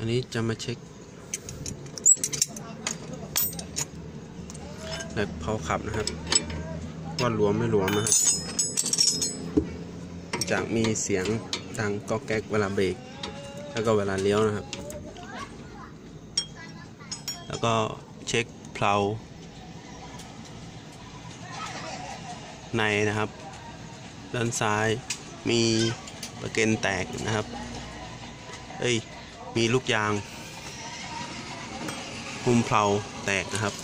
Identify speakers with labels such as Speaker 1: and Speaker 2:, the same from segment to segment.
Speaker 1: อันนี้จะมาเช็คแหลกเผาขับนะครับ ว่าหลวมไม่หลวมนะครับ จากมีเสียงดังก็แก๊กเวลาเบรก แล้วก็เวลาเลี้ยวนะครับ แล้วก็เช็คเพลาในนะครับ ด้านซ้ายมีประเก็นแตกนะครับ เอ้ย มีลูกยางหุ้มเพลาแตกนะครับ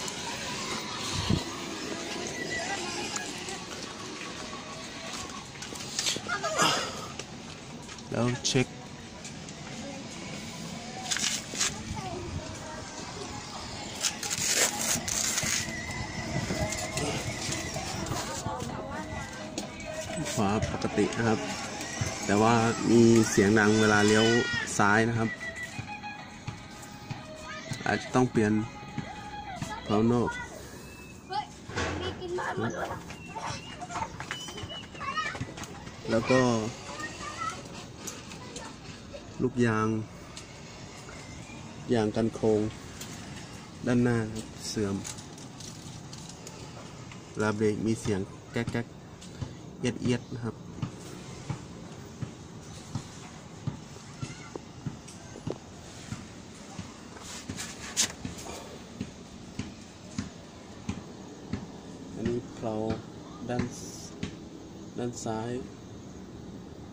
Speaker 1: แล้วเช็คขวาปกตินะครับ แต่ว่ามีเสียงดังเวลาเลี้ยวซ้ายนะครับ อาจจะต้องเปลี่ยนเพลาโนก
Speaker 2: เฮ้ยมีกินบ้านหมดเลย
Speaker 1: แล้วก็ ลูกยาง ยางกันโครงด้านหน้าเสื่อมลาเบรกมีเสียงแก๊กแก๊กเอียดเอียดนะครับ ที่เพลาด้าน ด้านซ้าย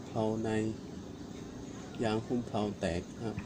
Speaker 1: เพลาใน ยางหุ้มเพลาแตกครับ